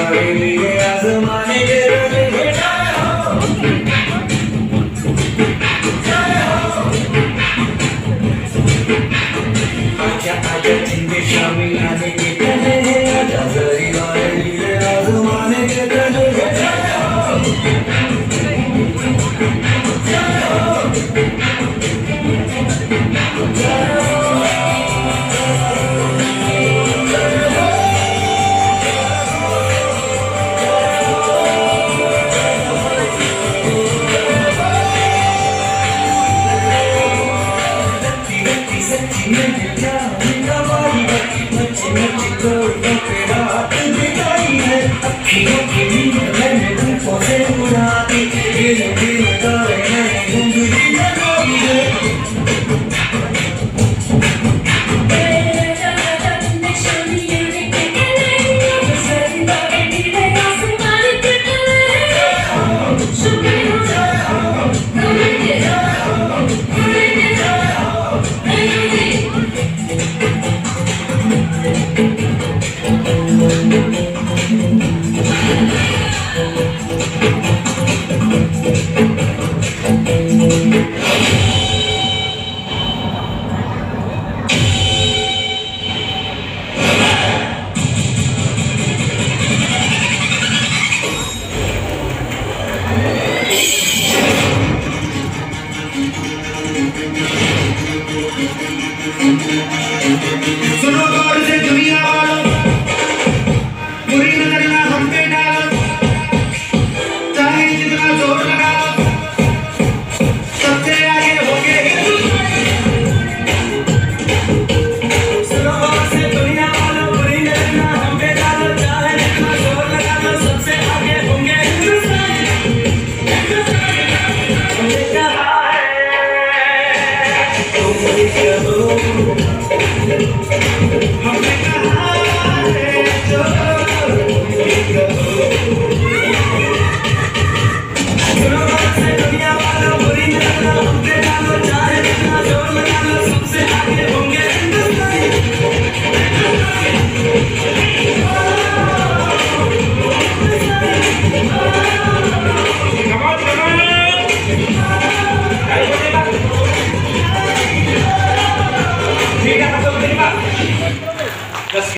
Sorry, Solo